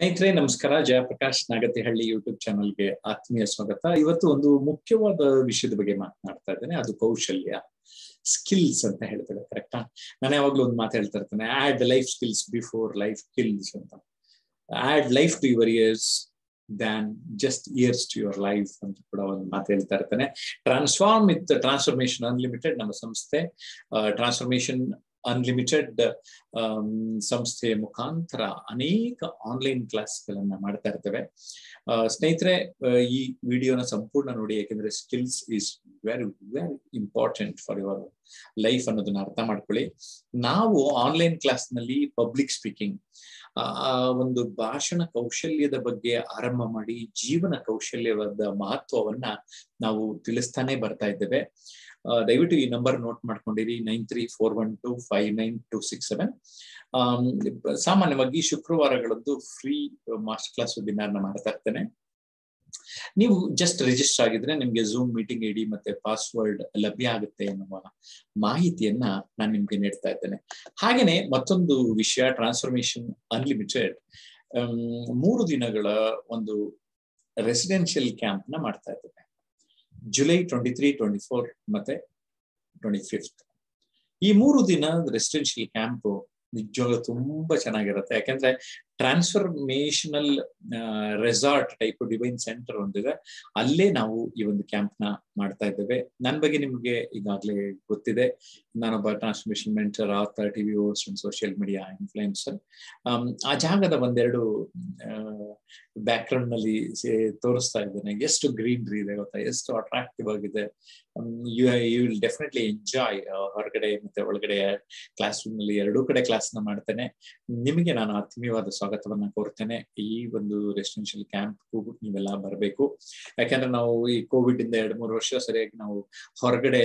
ಸ್ನೇಹಿತರೆ, ನಮಸ್ಕಾರ. ಜಯಪ್ರಕಾಶ್ ನಾಗತಿಹಳ್ಳಿ ಯೂಟ್ಯೂಬ್ ಚಾನಲ್ಗೆ ಆತ್ಮೀಯ ಸ್ವಾಗತ. ಇವತ್ತು ಒಂದು ಮುಖ್ಯವಾದ ವಿಷಯದ ಬಗ್ಗೆ ಮಾತನಾಡ್ತಾ ಇದ್ದೇನೆ. ಅದು ಕೌಶಲ್ಯ ಸ್ಕಿಲ್ಸ್ ಅಂತ ಹೇಳ್ತಾರೆ ಕರೆಕ್ಟಾ ನಾನು ಯಾವಾಗ್ಲೂ ಒಂದು ಮಾತು ಹೇಳ್ತಾ ಇರ್ತೇನೆ. Add life skills before life skills ಅಂತ. Add life to your years than just years to your life ಅಂತ ಕೂಡ ಒಂದು ಮಾತು ಹೇಳ್ತಾ ಇರ್ತೇನೆ. ಟ್ರಾನ್ಸ್ಫಾರ್ಮ್ ವಿತ್ ಟ್ರಾನ್ಸ್ಫಾರ್ಮೇಶನ್ ಅನ್ಲಿಮಿಟೆಡ್ ನಮ್ಮ ಸಂಸ್ಥೆ ಟ್ರಾನ್ಸ್ಫಾರ್ಮೇಶನ್ ಅನ್ಲಿಮಿಟೆಡ್ ಸಂಸ್ಥೆಯ ಮುಖಾಂತರ ಅನೇಕ ಆನ್ಲೈನ್ ಕ್ಲಾಸ್ಗಳನ್ನ ಮಾಡ್ತಾ ಇರ್ತೇವೆ. ಸ್ನೇಹಿತರೆ ಈ ವಿಡಿಯೋನ ಸಂಪೂರ್ಣ ನೋಡಿ, ಯಾಕೆಂದ್ರೆ skills is very very important for your life ಅನ್ನೋದನ್ನ ಅರ್ಥ ಮಾಡ್ಕೊಳ್ಳಿ. ನಾವು ಆನ್ಲೈನ್ ಕ್ಲಾಸ್ನಲ್ಲಿ ಪಬ್ಲಿಕ್ ಸ್ಪೀಕಿಂಗ್ ಆ ಒಂದು ಭಾಷಣ ಕೌಶಲ್ಯದ ಬಗ್ಗೆ ಆರಂಭ ಮಾಡಿ ಜೀವನ ಕೌಶಲ್ಯವಾದ ಮಹತ್ವವನ್ನ ನಾವು ತಿಳಿಸ್ತಾನೆ ಬರ್ತಾ ಇದ್ದೇವೆ. ದಯವಿಟ್ಟು ಈ number note ಮಾಡ್ಕೊಂಡಿರಿ nine three four one two five nine two six seven ಸಾಮಾನ್ಯವಾಗಿ ಶುಕ್ರವಾರಗಳದ್ದು ಫ್ರೀ ಮಾಸ್ಟರ್ ಕ್ಲಾಸ್ ವೆಬಿನಾರ್ನ ಮಾಡ್ತಾ ಇರ್ತೇನೆ. ನೀವು ಜಸ್ಟ್ ರಿಜಿಸ್ಟರ್ ಆಗಿದ್ರೆ ನಿಮ್ಗೆ ಝೂಮ್ ಮೀಟಿಂಗ್ ಐಡಿ ಮತ್ತೆ ಪಾಸ್ವರ್ಡ್ ಲಭ್ಯ ಆಗುತ್ತೆ ಎನ್ನುವ ಮಾಹಿತಿಯನ್ನ ನಾನು ನಿಮ್ಗೆ ನೀಡ್ತಾ ಇದ್ದೇನೆ. ಹಾಗೇನೆ ಮತ್ತೊಂದು ವಿಷಯ ಟ್ರಾನ್ಸ್ಫಾರ್ಮೇಶನ್ ಅನ್ಲಿಮಿಟೆಡ್ ಮೂರು ದಿನಗಳ ಒಂದು ರೆಸಿಡೆನ್ಷಿಯಲ್ ಕ್ಯಾಂಪ್ನ ಮಾಡ್ತಾ ಇದ್ದೇನೆ. July twenty three twenty four ಮತ್ತೆ ಟ್ವೆಂಟಿ ಫಿಫ್ತ್ ಈ ಮೂರು ದಿನ ರೆಸಿಡೆನ್ಷಿಯಲ್ ಕ್ಯಾಂಪ್ ನಿಜವಾಗ ತುಂಬಾ ಚೆನ್ನಾಗಿರುತ್ತೆ. ಯಾಕಂದ್ರೆ transformational resort type divine centre ಒಂದಿದೆ. ಅಲ್ಲೇ ನಾವು ಈ ಒಂದು ಕ್ಯಾಂಪ್ನ ಮಾಡ್ತಾ ಇದ್ದೇವೆ. ನನ್ನ ಬಗ್ಗೆ ನಿಮ್ಗೆ ಈಗಾಗಲೇ ಗೊತ್ತಿದೆ. ನಾನೊಬ್ಬ transformation mentor, author TV host social media influencer. ಆ ಜಾಗದ ಒಂದೆರಡು ಬ್ಯಾಕ್ ಗ್ರೌಂಡ್ನಲ್ಲಿ ತೋರಿಸ್ತಾ ಇದ್ದೇನೆ. ಎಷ್ಟು ಗ್ರೀನ್ರಿ ಇದೆ ಗೊತ್ತಾ? ಎಷ್ಟು ಅಟ್ರಾಕ್ಟಿವ್ ಆಗಿದೆ. You you will definitely enjoy ಹೊರಗಡೆ ಮತ್ತೆ ಒಳಗಡೆ ಕ್ಲಾಸ್ ರೂಮ್ನಲ್ಲಿ ಎರಡೂ ಕಡೆ ಕ್ಲಾಸ್ನ ಮಾಡ್ತೇನೆ. ನಿಮಗೆ ನಾನು ಆತ್ಮೀಯವಾದ ಸ್ವಾಗತವನ್ನ ಕೋರ್ತೇನೆ. ಈ ಒಂದು ರೆಸಿಡೆನ್ಷಿಯಲ್ ಕ್ಯಾಂಪ್ ನೀವೆಲ್ಲ ಬರಬೇಕು. ಯಾಕಂದ್ರೆ ನಾವು ಈ ಕೋವಿಡ್ ಇಂದ ಎರಡ್ ಮೂರು ವರ್ಷ ಸರಿಯಾಗಿ ನಾವು ಹೊರಗಡೆ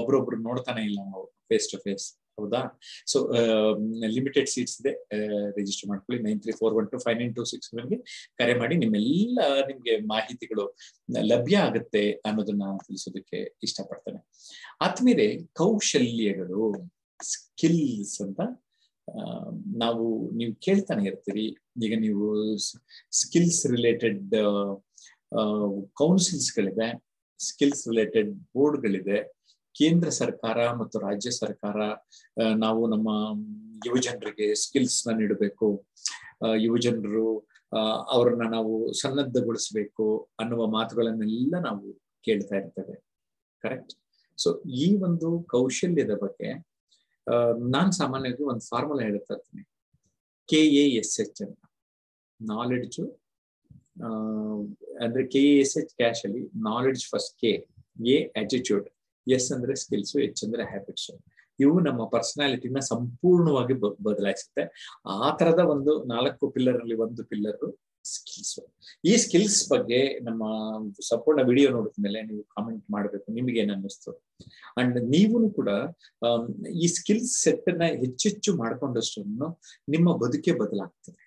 ಒಬ್ರೊಬ್ರು ನೋಡ್ತಾನೆ ಇಲ್ಲ ನಾವು ಫೇಸ್ ಟು ಫೇಸ್ ಹೌದಾ? ಸೊ ಲಿಮಿಟೆಡ್ ಸೀಟ್ಸ್ ಇದೆ. ರಿಜಿಸ್ಟರ್ ಮಾಡ್ಕೊಳ್ಳಿ. Nine three four one two five nine two ಸಿಕ್ಸ್ಗೆ ಕರೆ ಮಾಡಿ ನಿಮ್ಮೆಲ್ಲ ನಿಮ್ಗೆ ಮಾಹಿತಿಗಳು ಲಭ್ಯ ಆಗುತ್ತೆ ಅನ್ನೋದನ್ನ ತಿಳಿಸೋದಕ್ಕೆ ಇಷ್ಟಪಡ್ತೇನೆ. ಆದ್ಮೇಲೆ ಕೌಶಲ್ಯಗಳು ಸ್ಕಿಲ್ಸ್ ಅಂತ ನಾವು ನೀವು ಕೇಳ್ತಾನೆ ಇರ್ತೀರಿ. ಈಗ ನೀವು ಸ್ಕಿಲ್ಸ್ ರಿಲೇಟೆಡ್ ಕೌನ್ಸಿಲ್ಸ್ಗಳಿದೆ ಸ್ಕಿಲ್ಸ್ ರಿಲೇಟೆಡ್ ಬೋರ್ಡ್ಗಳಿದೆ ಕೇಂದ್ರ ಸರ್ಕಾರ ಮತ್ತು ರಾಜ್ಯ ಸರ್ಕಾರ ನಾವು ನಮ್ಮ ಯುವಜನರಿಗೆ ಸ್ಕಿಲ್ಸ್ನ ನೀಡಬೇಕು. ಯುವಜನರು ಅವರನ್ನ ನಾವು ಸನ್ನದ್ಧಗೊಳಿಸಬೇಕು ಅನ್ನುವ ಮಾತುಗಳನ್ನೆಲ್ಲ ನಾವು ಕೇಳ್ತಾ ಇರ್ತೇವೆ. ಕರೆಕ್ಟ್ ಸೊ ಈ ಒಂದು ಕೌಶಲ್ಯದ ಬಗ್ಗೆ ನಾನ್ ಸಾಮಾನ್ಯವಾಗಿ ಒಂದು ಫಾರ್ಮುಲಾ ಹೇಳ್ತಾ ಇರ್ತೀನಿ. ಕೆ ಎ ಎಸ್ ಎಚ್ ಅಂತ. ನಾಲೆಡ್ಜು ಅಂದ್ರೆ ಕೆ ಎಸ್ ಎಚ್ ಕ್ಯಾಶ್ ಅಲ್ಲಿ knowledge first K A attitude S ಅಂದ್ರೆ ಸ್ಕಿಲ್ಸ್ ಎಚ್ ಅಂದ್ರೆ ಹ್ಯಾಬಿಟ್ಸ್ ಇವು ನಮ್ಮ ಪರ್ಸನಾಲಿಟಿನ ಸಂಪೂರ್ಣವಾಗಿ ಬದಲಾಯಿಸುತ್ತೆ. ಆ ತರದ ಒಂದು ನಾಲ್ಕು ಪಿಲ್ಲರ್ ಅಲ್ಲಿ ಒಂದು ಪಿಲ್ಲರ್ ಸ್ಕಿಲ್ಸ್ ಈ ಸ್ಕಿಲ್ಸ್ ಬಗ್ಗೆ ನಮ್ಮ ಸಂಪೂರ್ಣ ವಿಡಿಯೋ ನೋಡಿದ ಮೇಲೆ ನೀವು ಕಾಮೆಂಟ್ ಮಾಡಬೇಕು. ನಿಮಗೆ ಏನ್ ಅನ್ನಿಸ್ತು? ಅಂಡ್ ನೀವು ಕೂಡ ಈ ಸ್ಕಿಲ್ಸ್ ಸೆಟ್ ಅನ್ನ ಹೆಚ್ಚೆಚ್ಚು ಮಾಡ್ಕೊಂಡಷ್ಟು ನಿಮ್ಮ ಬದುಕೆ ಬದಲಾಗ್ತದೆ.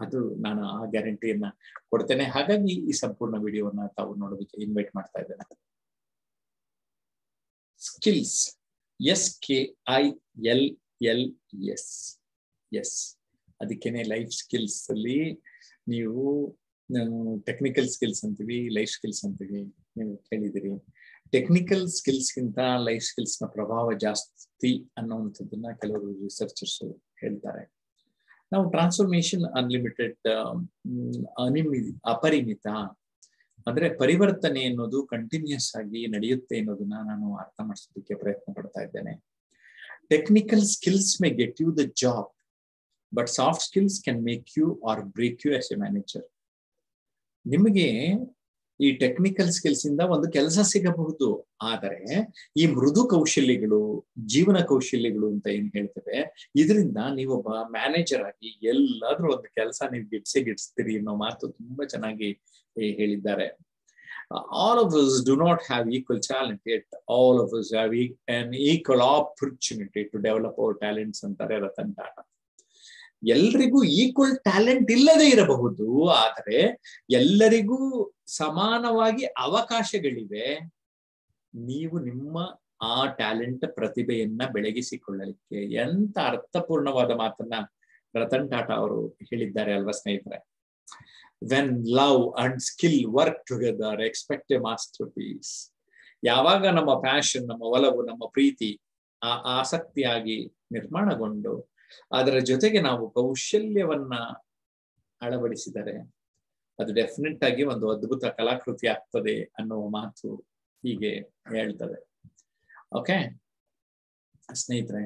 ಅದು ನಾನು ಆ ಗ್ಯಾರಂಟಿಯನ್ನ ಕೊಡ್ತೇನೆ. ಹಾಗಾಗಿ ಈ ಸಂಪೂರ್ಣ ವಿಡಿಯೋವನ್ನ ತಾವು ನೋಡೋದಕ್ಕೆ ಇನ್ವೈಟ್ ಮಾಡ್ತಾ ಇದ್ದೇನೆ. Skills S K I L L S S ಅದಕ್ಕೇನೆ ಲೈಫ್ ಸ್ಕಿಲ್ಸ್ ಅಲ್ಲಿ ನೀವು ಟೆಕ್ನಿಕಲ್ ಸ್ಕಿಲ್ಸ್ ಅಂತೀವಿ ಲೈಫ್ ಸ್ಕಿಲ್ಸ್ ಅಂತೀವಿ, ನೀವು ಹೇಳಿದಿರಿ. ಟೆಕ್ನಿಕಲ್ ಸ್ಕಿಲ್ಸ್ಗಿಂತ ಲೈಫ್ ಸ್ಕಿಲ್ಸ್ನ ಪ್ರಭಾವ ಜಾಸ್ತಿ ಅನ್ನುವಂಥದ್ದನ್ನ ಕೆಲವರು ರಿಸರ್ಚರ್ಸ್ ಹೇಳ್ತಾರೆ. ನಾವು ಟ್ರಾನ್ಸ್ಫಾರ್ಮೇಶನ್ ಅನ್ಲಿಮಿಟೆಡ್ ಅನಿಮಿ, ಅಪರಿಮಿತ, ಅಂದ್ರೆ ಪರಿವರ್ತನೆ ಅನ್ನೋದು ಕಂಟಿನ್ಯೂಸ್ ಆಗಿ ನಡೆಯುತ್ತೆ ಅನ್ನೋದನ್ನ ನಾನು ಅರ್ಥ ಮಾಡಿಸೋದಕ್ಕೆ ಪ್ರಯತ್ನ ಪಡ್ತಾ ಇದ್ದೇನೆ. Technical skills may get you the job but soft skills can make you or break you as a manager ನಿಮಗೆ ಈ ಟೆಕ್ನಿಕಲ್ ಸ್ಕಿಲ್ಸ್ ಇಂದ ಒಂದು ಕೆಲಸ ಸಿಗಬಹುದು. ಆದರೆ ಈ ಮೃದು ಕೌಶಲ್ಯಗಳು, ಜೀವನ ಕೌಶಲ್ಯಗಳು ಅಂತ ಏನ್ ಹೇಳ್ತೇವೆ, ಇದರಿಂದ ನೀವೊಬ್ಬ ಮ್ಯಾನೇಜರ್ ಆಗಿ ಎಲ್ಲಾದ್ರೂ ಒಂದು ಕೆಲಸ ನೀವು ಗಿಡ್ಸೆ ಗಿಡ್ಸ್ತೀರಿ ಅನ್ನೋ ಮಾತು ತುಂಬಾ ಚೆನ್ನಾಗಿ ಹೇಳಿದ್ದಾರೆ. All of us do not have equal talent, yet all of us have an equal opportunity to develop ಅಂತಾರೆ ರತನ್ ಟಾಟಾ. ಎಲ್ರಿಗೂ ಈಕ್ವಲ್ ಟ್ಯಾಲೆಂಟ್ ಇಲ್ಲದೆ ಇರಬಹುದು, ಆದರೆ ಎಲ್ಲರಿಗೂ ಸಮಾನವಾಗಿ ಅವಕಾಶಗಳಿವೆ. ನೀವು ನಿಮ್ಮ ಆ ಟ್ಯಾಲೆಂಟ್ ಪ್ರತಿಭೆಯನ್ನ ಬೆಳಗಿಸಿಕೊಳ್ಳಲಿಕ್ಕೆ ಎಂತ ಅರ್ಥಪೂರ್ಣವಾದ ಮಾತನ್ನ ರತನ್ ಟಾಟಾ ಅವರು ಹೇಳಿದ್ದಾರೆ ಅಲ್ವಾ ಸ್ನೇಹಿತರೆ? When love and skill work together expect a masterpiece ಯಾವಾಗ ನಮ್ಮ ಪ್ಯಾಷನ್ ನಮ್ಮ ಒಲವು, ನಮ್ಮ ಪ್ರೀತಿ ಆ ಆಸಕ್ತಿಯಾಗಿ ನಿರ್ಮಾಣಗೊಂಡು ಅದರ ಜೊತೆಗೆ ನಾವು ಕೌಶಲ್ಯವನ್ನ ಅಳವಡಿಸಿದರೆ ಅದು ಡೆಫಿನೆಟ್ ಆಗಿ ಒಂದು ಅದ್ಭುತ ಕಲಾಕೃತಿ ಆಗ್ತದೆ ಅನ್ನುವ ಮಾತು ಹೀಗೆ ಹೇಳ್ತದೆ. ಓಕೆ ಸ್ನೇಹಿತರೆ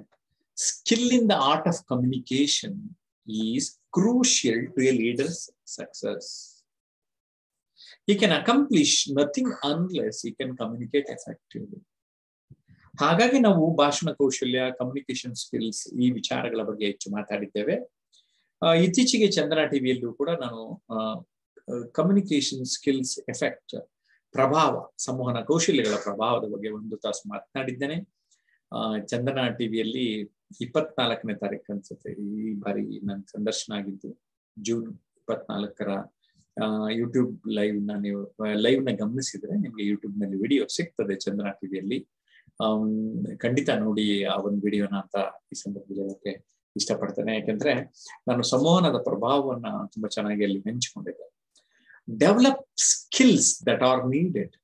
skill in the art of communication is crucial to a leader's success he can accomplish nothing unless he can communicate effectively. ಹಾಗಾಗಿ ನಾವು ಭಾಷಣ ಕೌಶಲ್ಯ ಕಮ್ಯುನಿಕೇಶನ್ ಸ್ಕಿಲ್ಸ್ ಈ ವಿಚಾರಗಳ ಬಗ್ಗೆ ಹೆಚ್ಚು ಮಾತಾಡಿದ್ದೇವೆ. ಇತ್ತೀಚೆಗೆ ಚಂದನ ಟಿವಿಯಲ್ಲೂ ಕೂಡ ನಾನು ಕಮ್ಯುನಿಕೇಶನ್ ಸ್ಕಿಲ್ಸ್ ಎಫೆಕ್ಟ್ ಪ್ರಭಾವ, ಸಂವಹನ ಕೌಶಲ್ಯಗಳ ಪ್ರಭಾವದ ಬಗ್ಗೆ ಒಂದು ತಾಸು ಮಾತನಾಡಿದ್ದೇನೆ. ಚಂದನ ಟಿವಿಯಲ್ಲಿ ಇಪ್ಪತ್ನಾಲ್ಕನೇ ತಾರೀಕು ಅನ್ಸುತ್ತೆ. ಈ ಬಾರಿ ನನ್ನ ಸಂದರ್ಶನ ಆಗಿದ್ದು ಜೂನ್ ಇಪ್ಪತ್ನಾಲ್ಕರ ಯೂಟ್ಯೂಬ್ ಲೈವ್ನ ನೀವು ಲೈವ್ನ ಗಮನಿಸಿದ್ರೆ ನಿಮ್ಗೆ ಯೂಟ್ಯೂಬ್ನಲ್ಲಿ ವಿಡಿಯೋ ಸಿಗ್ತದೆ ಚಂದ್ರನ ಟಿವಿಯಲ್ಲಿ. ಖಂಡಿತ ನೋಡಿ ಆ ಒಂದು ವಿಡಿಯೋನ ಅಂತ ಈ ಸಂದರ್ಭದಲ್ಲಿ ಹೇಳಕ್ಕೆ ಇಷ್ಟಪಡ್ತೇನೆ. ಯಾಕಂದ್ರೆ ನಾನು ಸಂವಹನದ ಪ್ರಭಾವವನ್ನ ತುಂಬಾ ಚೆನ್ನಾಗಿ ಅಲ್ಲಿ ಹಂಚಿಕೊಂಡಿದ್ದೆ. Develop skills that are needed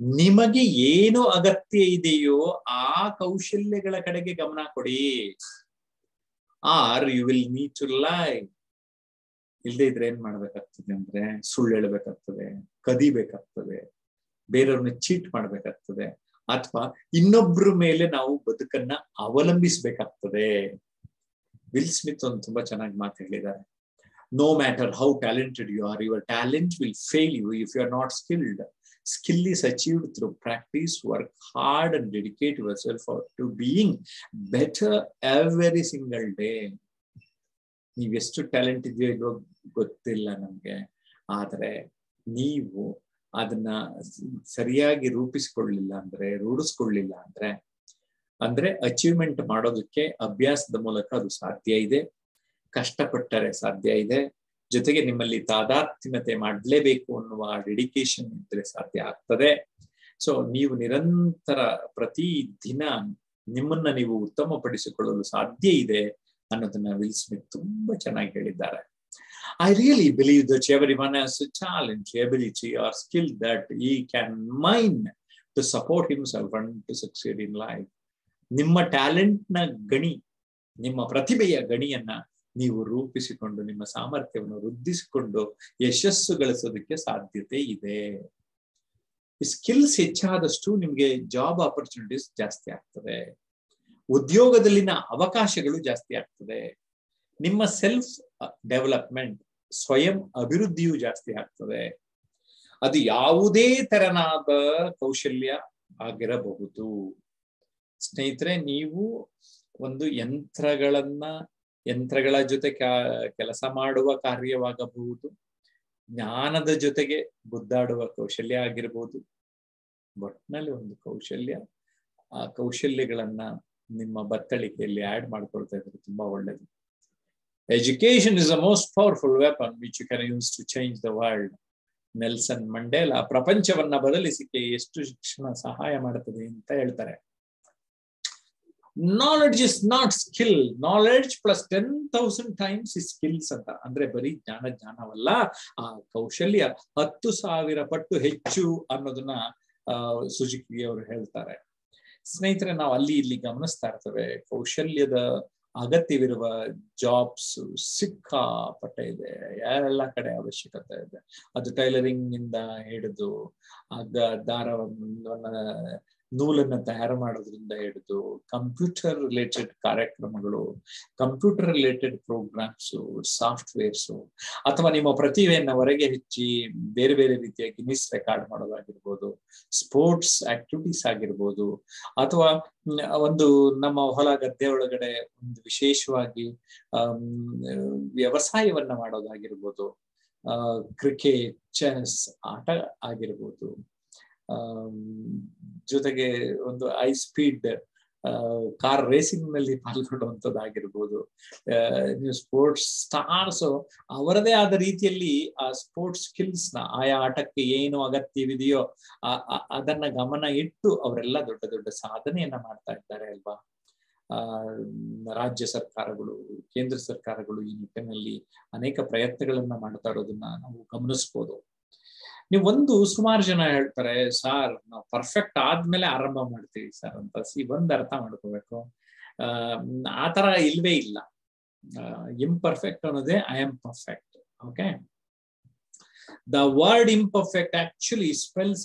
ನಿಮಗೆ ಏನು ಅಗತ್ಯ ಇದೆಯೋ ಆ ಕೌಶಲ್ಯಗಳ ಕಡೆಗೆ ಗಮನ ಕೊಡಿ. Or you will need to lie ಇಲ್ಲದೆ ಇದ್ರೆ ಏನ್ ಮಾಡ್ಬೇಕಾಗ್ತದೆ ಅಂದ್ರೆ ಸುಳ್ಳು ಹೇಳ್ಬೇಕಾಗ್ತದೆ, ಕದಿಬೇಕಾಗ್ತದೆ, ಬೇರೆಯವ್ರನ್ನ ಚೀಟ್ ಮಾಡ್ಬೇಕಾಗ್ತದೆ. ಅಥವಾ ಇನ್ನೊಬ್ರ ಮೇಲೆ ನಾವು ಬದುಕನ್ನ ಅವಲಂಬಿಸ್ಬೇಕಾಗ್ತದೆ. ವಿಲ್ ಸ್ಮಿತ್ ಒಂದು ತುಂಬಾ ಚೆನ್ನಾಗಿ ಮಾತು ಹೇಳಿದ್ದಾರೆ. No matter how talented you are your talent will fail you if you are not skilled skill is achieved through practice, work hard and dedicate yourself to being better every single day. ನೀವೆಷ್ಟು talent ಇದೆಯೋ ಇಲ್ವೋ ಗೊತ್ತಿಲ್ಲ ನಮ್ಗೆ. ಆದ್ರೆ ನೀವು ಅದನ್ನ ಸರಿಯಾಗಿ ರೂಪಿಸ್ಕೊಳ್ಳಿಲ್ಲ ಅಂದ್ರೆ, ರೂಢಿಸ್ಕೊಳ್ಳಿಲ್ಲ ಅಂದ್ರೆ ಅಂದ್ರೆ ಅಚೀವ್ಮೆಂಟ್ ಮಾಡೋದಕ್ಕೆ ಅಭ್ಯಾಸದ ಮೂಲಕ ಅದು ಸಾಧ್ಯ ಇದೆ. ಕಷ್ಟಪಟ್ಟರೆ ಸಾಧ್ಯ ಇದೆ. ಜೊತೆಗೆ ನಿಮ್ಮಲ್ಲಿ ತಾದಾತ್ಮ್ಯತೆ ಮಾಡಲೇಬೇಕು ಅನ್ನುವ ಡೆಡಿಕೇಶನ್ ಇದ್ರೆ ಸಾಧ್ಯ ಆಗ್ತದೆ. ಸೊ ನೀವು ನಿರಂತರ ಪ್ರತಿ ದಿನ ನಿಮ್ಮನ್ನ ನೀವು ಉತ್ತಮಪಡಿಸಿಕೊಳ್ಳಲು ಸಾಧ್ಯ ಇದೆ ಅನ್ನೋದನ್ನ ವಿಲ್ ಸ್ಮಿತ್ ತುಂಬಾ ಚೆನ್ನಾಗಿ ಹೇಳಿದ್ದಾರೆ. I really believe that everyone has a talent, ability, or skill that he can maintain support himself and to succeed in life ನಿಮ್ಮ ಟ್ಯಾಲೆಂಟ್ನ ಗಣಿ ನಿಮ್ಮ ಪ್ರತಿಭೆಯ ಗಣಿಯನ್ನ ನೀವು ರೂಪಿಸಿಕೊಂಡು ನಿಮ್ಮ ಸಾಮರ್ಥ್ಯವನ್ನು ವೃದ್ಧಿಸಿಕೊಂಡು ಯಶಸ್ಸು ಗಳಿಸೋದಕ್ಕೆ ಸಾಧ್ಯತೆ ಇದೆ. ಸ್ಕಿಲ್ಸ್ ಹೆಚ್ಚಾದಷ್ಟು ನಿಮ್ಗೆ ಜಾಬ್ ಆಪರ್ಚುನಿಟೀಸ್ ಜಾಸ್ತಿ ಆಗ್ತದೆ. ಉದ್ಯೋಗದಲ್ಲಿನ ಅವಕಾಶಗಳು ಜಾಸ್ತಿ ಆಗ್ತದೆ. ನಿಮ್ಮ ಸೆಲ್ಫ್ ಡೆವಲಪ್ಮೆಂಟ್ ಸ್ವಯಂ ಅಭಿವೃದ್ಧಿಯು ಜಾಸ್ತಿ ಆಗ್ತದೆ. ಅದು ಯಾವುದೇ ತರನಾದ ಕೌಶಲ್ಯ ಆಗಿರಬಹುದು. ಸ್ನೇಹಿತರೆ, ನೀವು ಒಂದು ಯಂತ್ರಗಳನ್ನ, ಯಂತ್ರಗಳ ಜೊತೆ ಕೆಲಸ ಮಾಡುವ ಕಾರ್ಯವಾಗಬಹುದು. ಜ್ಞಾನದ ಜೊತೆಗೆ ಗುದ್ದಾಡುವ ಕೌಶಲ್ಯ ಆಗಿರಬಹುದು. ಒಟ್ನಲ್ಲಿ ಒಂದು ಕೌಶಲ್ಯ, ಆ ಕೌಶಲ್ಯಗಳನ್ನ ನಿಮ್ಮ ಬತ್ತಳಿಕೆಯಲ್ಲಿ ಆಡ್ ಮಾಡ್ಕೊಳ್ತಾ ಇದ್ರೆ ತುಂಬಾ ಒಳ್ಳೇದು. Education is the most powerful weapon which you can use to change the world Nelson Mandela ಪ್ರಪಂಚವನ್ನ ಬದಲಿಸಿಕೆ ಎಷ್ಟು ಶಿಕ್ಷಣ ಸಹಾಯ ಮಾಡುತ್ತದೆ ಅಂತ ಹೇಳ್ತಾರೆ. Knowledge is not skill knowledge plus ten thousand times is skills ಅಂತ. ಅಂದ್ರೆ ಬರೀ ಜ್ಞಾನ, ಜ್ಞಾನವಲ್ಲ. ಆ ಕೌಶಲ್ಯ ಹತ್ತು ಸಾವಿರ ಪಟ್ಟು ಹೆಚ್ಚು ಅನ್ನೋದನ್ನ ಸುಜುಕಿ ಅವರು ಹೇಳ್ತಾರೆ. ಸ್ನೇಹಿತರೆ, ನಾವು ಅಲ್ಲಿ ಇಲ್ಲಿ ಗಮನಿಸ್ತಾ ಇರ್ತೇವೆ. ಕೌಶಲ್ಯದ ಅಗತ್ಯವಿರುವ ಜಾಬ್ಸ್ ಸಿಕ್ಕಾಪಟ್ಟೆ ಇದೆ. ಎಲ್ಲ ಕಡೆ ಅವಶ್ಯಕತೆ ಇದೆ. ಅದು ಟೈಲರಿಂಗ್ ಇಂದ ಹಿಡಿದು ಆಗ ದಾರವನ್ನ ನೂಲನ್ನ ತಯಾರು ಮಾಡೋದ್ರಿಂದ ಹಿಡಿದು ಕಂಪ್ಯೂಟರ್ ರಿಲೇಟೆಡ್ ಕಾರ್ಯಕ್ರಮಗಳು ಕಂಪ್ಯೂಟರ್ ರಿಲೇಟೆಡ್ ಪ್ರೋಗ್ರಾಮ್ಸ್ ಸಾಫ್ಟ್ವೇರ್ಸ್ ಅಥವಾ ನಿಮ್ಮ ಪ್ರತಿಭೆಯನ್ನ ಹೊರಗೆ ಹೆಚ್ಚಿ ಬೇರೆ ಬೇರೆ ರೀತಿಯ ಗಿನ್ನಿಸ್ ರೆಕಾರ್ಡ್ ಮಾಡೋದಾಗಿರ್ಬೋದು ಸ್ಪೋರ್ಟ್ಸ್ ಆಕ್ಟಿವಿಟೀಸ್ ಆಗಿರ್ಬೋದು, ಅಥವಾ ಒಂದು ನಮ್ಮ ಹೊಲ ಗದ್ದೆ ಒಳಗಡೆ ಒಂದು ವಿಶೇಷವಾಗಿ ವ್ಯವಸಾಯವನ್ನ ಮಾಡೋದಾಗಿರ್ಬೋದು ಕ್ರಿಕೆಟ್ ಚೆಸ್ ಆಟ ಆಗಿರ್ಬೋದು. ಜೊತೆಗೆ ಒಂದು ಹೈ ಸ್ಪೀಡ್ ಕಾರ್ ರೇಸಿಂಗ್ನಲ್ಲಿ ಪಾಲ್ಗೊಳ್ಳುವಂಥದ್ದಾಗಿರ್ಬೋದು. ನೀವು ಸ್ಪೋರ್ಟ್ಸ್ ಸ್ಟಾರ್ಸ್ ಅವರದೇ ಆದ ರೀತಿಯಲ್ಲಿ ಆ ಸ್ಪೋರ್ಟ್ಸ್ ಸ್ಕಿಲ್ಸ್ನ, ಆಯಾ ಆಟಕ್ಕೆ ಏನು ಅಗತ್ಯವಿದೆಯೋ ಅದನ್ನ ಗಮನ ಇಟ್ಟು ಅವರೆಲ್ಲ ದೊಡ್ಡ ದೊಡ್ಡ ಸಾಧನೆಯನ್ನ ಮಾಡ್ತಾ ಇದ್ದಾರೆ ಅಲ್ವಾ? ಆ, ರಾಜ್ಯ ಸರ್ಕಾರಗಳು, ಕೇಂದ್ರ ಸರ್ಕಾರಗಳು ಈ ನಿಟ್ಟಿನಲ್ಲಿ ಅನೇಕ ಪ್ರಯತ್ನಗಳನ್ನ ಮಾಡ್ತಾ ಇರೋದನ್ನ ನಾವು ಗಮನಿಸ್ಬೋದು. ನೀವು ಒಂದು ಸುಮಾರು ಜನ ಹೇಳ್ತಾರೆ, ಸಾರ್, ನಾವು ಪರ್ಫೆಕ್ಟ್ ಆದ್ಮೇಲೆ ಆರಂಭ ಮಾಡ್ತೀವಿ ಸರ್ ಅಂತ. ಸಿ ಒಂದ್ ಅರ್ಥ ಮಾಡ್ಕೋಬೇಕು. ಆ ತರ ಇಲ್ವೇ ಇಲ್ಲ. ಇಂಪರ್ಫೆಕ್ಟ್ ಅನ್ನೋದೇ I am perfect okay the word imperfect actually spells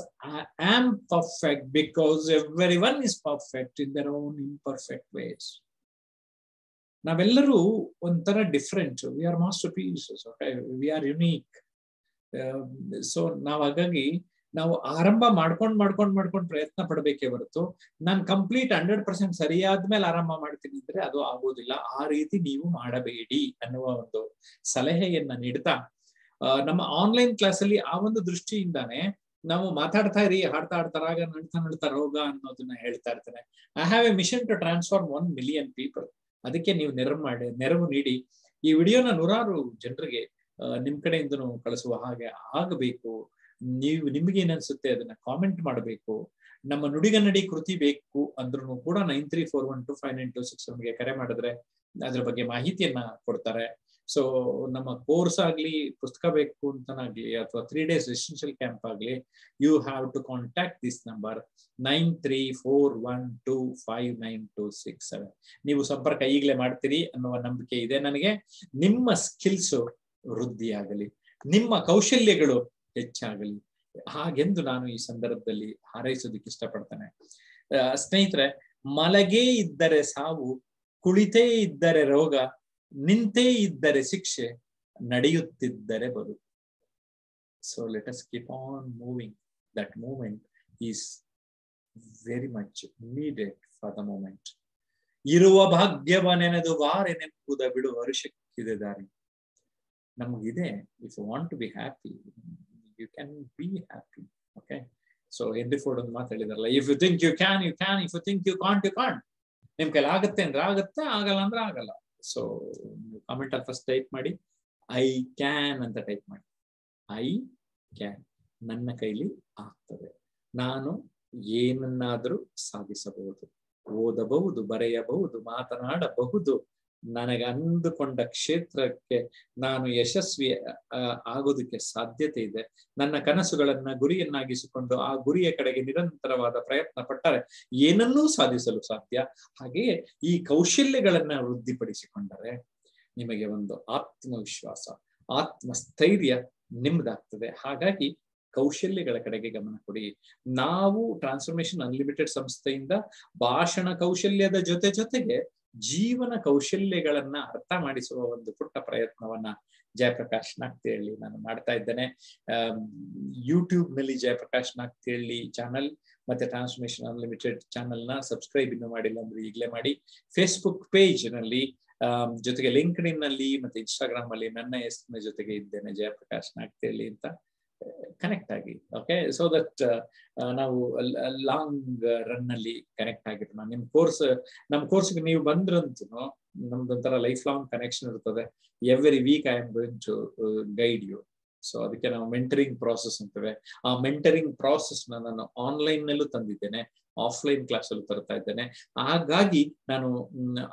am perfect because everyone is perfect in their own imperfect ways ನಾವೆಲ್ಲರೂ ಒಂಥರ different we are masterpieces okay we are unique so ನಾವ್ ಹಾಗಾಗಿ ನಾವು ಆರಂಭ ಮಾಡ್ಕೊಂಡ್ ಮಾಡ್ಕೊಂಡ್ ಮಾಡ್ಕೊಂಡ್ ಪ್ರಯತ್ನ ಪಡ್ಬೇಕೇ ಹೊರತು ನಾನು ಕಂಪ್ಲೀಟ್ ಹಂಡ್ರೆಡ್ ಪರ್ಸೆಂಟ್ ಸರಿಯಾದ್ಮೇಲೆ ಆರಂಭ ಮಾಡ್ತೀನಿ ಅಂದ್ರೆ ಅದು ಆಗೋದಿಲ್ಲ. ಆ ರೀತಿ ನೀವು ಮಾಡಬೇಡಿ ಅನ್ನುವ ಒಂದು ಸಲಹೆಯನ್ನ ನೀಡ್ತಾ ನಮ್ಮ ಆನ್ಲೈನ್ ಕ್ಲಾಸ್ ಅಲ್ಲಿ ಆ ಒಂದು ದೃಷ್ಟಿಯಿಂದಾನೆ ನಾವು ಮಾತಾಡ್ತಾ ಇರಿ, ಹಾಡ್ತಾ ಹಾಡ್ತಾರಾಗ ನಡ್ತಾ ನಡ್ತಾ ರೋಗ ಅನ್ನೋದನ್ನ ಹೇಳ್ತಾ ಇರ್ತಾರೆ I have a mission to transform one million people ಅದಕ್ಕೆ ನೀವು ನೆರವು ಮಾಡಿ, ನೆರವು ನೀಡಿ. ಈ ವಿಡಿಯೋನ ನೂರಾರು ಜನರಿಗೆ ನಿಮ್ ಕಡೆಯಿಂದನು ಕಳಿಸುವ ಹಾಗೆ ಆಗಬೇಕು. ನೀವು ನಿಮ್ಗೆ ಏನನ್ಸುತ್ತೆ ಅದನ್ನ ಕಾಮೆಂಟ್ ಮಾಡಬೇಕು. ನಮ್ಮ ನುಡಿಗನ್ನಡಿ ಕೃತಿ ಬೇಕು ಅಂದ್ರೂ ಕೂಡ nine three four one two five nine two six ಒನ್ಗೆ ಕರೆ ಮಾಡಿದ್ರೆ ಅದ್ರ ಬಗ್ಗೆ ಮಾಹಿತಿಯನ್ನ ಕೊಡ್ತಾರೆ. ಸೊ ನಮ್ಮ ಕೋರ್ಸ್ ಆಗ್ಲಿ, ಪುಸ್ತಕ ಬೇಕು ಅಂತನಾಗ್ಲಿ ಅಥವಾ ತ್ರೀ ಡೇಸ್ ರೆಸಿಡೆನ್ಷಿಯಲ್ ಕ್ಯಾಂಪ್ ಆಗ್ಲಿ you have to contact this number nine three four one two five nine two six seven ನೀವು ಸಂಪರ್ಕ ಈಗಲೇ ಮಾಡ್ತೀರಿ ಅನ್ನುವ ನಂಬಿಕೆ ಇದೆ ನನಗೆ. ನಿಮ್ಮ ಸ್ಕಿಲ್ಸ್ ವೃದ್ಧಿಯಾಗಲಿ, ನಿಮ್ಮ ಕೌಶಲ್ಯಗಳು ಹೆಚ್ಚಾಗಲಿ, ಹಾಗೆಂದು ನಾನು ಈ ಸಂದರ್ಭದಲ್ಲಿ ಹಾರೈಸೋದಕ್ಕೆ ಇಷ್ಟಪಡ್ತೇನೆ. ಸ್ನೇಹಿತರೆ, ಮಲಗೇ ಇದ್ದರೆ ಸಾವು, ಕುಳಿತೇ ಇದ್ದರೆ ರೋಗ, ನಿಂತೇ ಇದ್ದರೆ ಶಿಕ್ಷೆ, ನಡೆಯುತ್ತಿದ್ದರೆ ಬದು. So let us keep on moving that moment is very much needed for the moment ಇರುವ ಭಾಗ್ಯವ ನೆನೆದು ಬಾರೆನೆಂಬುದ ಬಿಡು ವರ್ಷಕ್ಕಿದೆ ದಾರಿ. ನಮಗಿದೆ if you want to be happy you can be happy okay so Henry Ford ಒಂದು ಮಾತಾಡಿದಾರಲ್ಲ if you think you can you can if you think you can't you can't ನಿಮ್ ಕೈಲಿ ಆಗುತ್ತೆ ಅಂದ್ರೆ ಆಗುತ್ತೆ ಆಗಲ್ಲ ಅಂದ್ರೆ ಆಗಲ್ಲ ಸೊ ಕಾಮೆಂಟ್ ಅಲ್ಲಿ ಫಸ್ಟ್ ಟೈಪ್ ಮಾಡಿ ಐ ಕ್ಯಾನ್ ಅಂತ ಟೈಪ್ ಮಾಡಿ ಐ ಕ್ಯಾನ್ ನನ್ನ ಕೈಲಿ ಆಗ್ತದೆ ನಾನು ಏನನ್ನಾದರೂ ಸಾಧಿಸಬಹುದು ಓದಬಹುದು ಬರೆಯಬಹುದು ಮಾತನಾಡಬಹುದು ನನಗೆ ಅಂದುಕೊಂಡ ಕ್ಷೇತ್ರಕ್ಕೆ ನಾನು ಯಶಸ್ವಿ ಆಗೋದಕ್ಕೆ ಸಾಧ್ಯತೆ ಇದೆ. ನನ್ನ ಕನಸುಗಳನ್ನ ಗುರಿಯನ್ನಾಗಿಸಿಕೊಂಡು ಆ ಗುರಿಯ ಕಡೆಗೆ ನಿರಂತರವಾದ ಪ್ರಯತ್ನ ಪಟ್ಟರೆ ಏನನ್ನೂ ಸಾಧಿಸಲು ಸಾಧ್ಯ. ಹಾಗೆಯೇ ಈ ಕೌಶಲ್ಯಗಳನ್ನ ವೃದ್ಧಿಪಡಿಸಿಕೊಂಡರೆ ನಿಮಗೆ ಒಂದು ಆತ್ಮವಿಶ್ವಾಸ, ಆತ್ಮಸ್ಥೈರ್ಯ ನಿಮ್ದಾಗ್ತದೆ. ಹಾಗಾಗಿ ಕೌಶಲ್ಯಗಳ ಕಡೆಗೆ ಗಮನ ಕೊಡಿ. ನಾವು ಟ್ರಾನ್ಸ್ಫಾರ್ಮೇಶನ್ ಅನ್ಲಿಮಿಟೆಡ್ ಸಂಸ್ಥೆಯಿಂದ ಭಾಷಣ ಕೌಶಲ್ಯದ ಜೊತೆ ಜೊತೆಗೆ ಜೀವನ ಕೌಶಲ್ಯಗಳನ್ನ ಅರ್ಥ ಮಾಡಿಸುವ ಒಂದು ಪುಟ್ಟ ಪ್ರಯತ್ನವನ್ನ ಜಯಪ್ರಕಾಶ್ ನಾಗ್ತಿಹಳ್ಳಿ ನಾನು ಮಾಡ್ತಾ ಇದ್ದೇನೆ. ಯೂಟ್ಯೂಬ್ನಲ್ಲಿ ಜಯಪ್ರಕಾಶ್ ನಾಗ್ತಿಹಳ್ಳಿ ಚಾನಲ್ ಮತ್ತೆ ಟ್ರಾನ್ಸ್ಫರ್ಮೇಶನ್ ಅನ್ಲಿಮಿಟೆಡ್ ಚಾನಲ್ನ ಸಬ್ಸ್ಕ್ರೈಬ್ ಇನ್ನು ಮಾಡಿಲ್ಲ ಅಂದ್ರೆ ಈಗಲೇ ಮಾಡಿ. ಫೇಸ್ಬುಕ್ ಪೇಜ್ನಲ್ಲಿ ಜೊತೆಗೆ ಲಿಂಕ್ಡ್ ಇನ್ನಲ್ಲಿ ಮತ್ತೆ ಇನ್ಸ್ಟಾಗ್ರಾಮ್ ಅಲ್ಲಿ ನನ್ನ ಹೆಸರಿನ ಜೊತೆಗೆ ಇದ್ದೇನೆ ಜಯಪ್ರಕಾಶ್ ನಾಗ್ತಿಹಳ್ಳಿ ಅಂತ. ಕನೆಕ್ಟ್ ಆಗಿ. ಓಕೆ ಸೊ ದಟ್ ನಾವು ಲಾಂಗ್ ರನ್ ಅಲ್ಲಿ ಕನೆಕ್ಟ್ ಆಗಿರೋಣ. ನಿಮ್ ಕೋರ್ಸ್ ನಮ್ ಕೋರ್ಸ್ಗೆ ನೀವು ಬಂದ್ರಂತೂ ನಮ್ದೊಂಥರ ಲೈಫ್ ಲಾಂಗ್ ಕನೆಕ್ಷನ್ ಇರ್ತದೆ every week I am going to guide you so ಅದಕ್ಕೆ ನಾವು ಮೆಂಟರಿಂಗ್ ಪ್ರಾಸೆಸ್ ಅಂತೇವೆ. ಆ ಮೆಂಟರಿಂಗ್ ಪ್ರಾಸೆಸ್ ನಾನು ಆನ್ಲೈನ್ ನಲ್ಲೂ ತಂದಿದ್ದೇನೆ ಆಫ್ಲೈನ್ ಕ್ಲಾಸ್ ಅಲ್ಲೂ ತರ್ತಾ ಇದ್ದೇನೆ. ಹಾಗಾಗಿ ನಾನು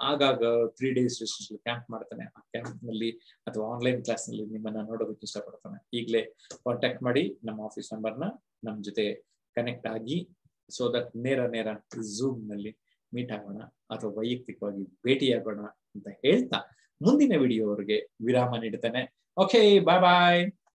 ಆಗಾಗ ತ್ರೀ ಡೇಸ್ ಕ್ಯಾಂಪ್ ಮಾಡ್ತೇನೆ. ಆ ಕ್ಯಾಂಪ್ನಲ್ಲಿ ಅಥವಾ ಆನ್ಲೈನ್ ಕ್ಲಾಸ್ನಲ್ಲಿ ನಿಮ್ಮನ್ನ ನೋಡೋದಕ್ಕೆ ಇಷ್ಟಪಡ್ತಾನೆ. ಈಗಲೇ ಕಾಂಟ್ಯಾಕ್ಟ್ ಮಾಡಿ ನಮ್ಮ ಆಫೀಸ್ ನಂಬರ್ನ ನಮ್ಮ ಜೊತೆ ಕನೆಕ್ಟ್ ಆಗಿ ಸೊ ದಟ್ ನೇರ ನೇರ ಝೂಮ್ನಲ್ಲಿ ಮೀಟ್ ಆಗೋಣ ಅಥವಾ ವೈಯಕ್ತಿಕವಾಗಿ ಭೇಟಿಯಾಗೋಣ ಅಂತ ಹೇಳ್ತಾ ಮುಂದಿನ ವಿಡಿಯೋವರೆಗೆ ವಿರಾಮ ನೀಡ್ತೇನೆ. ಓಕೆ ಬಾಯ್ ಬಾಯ್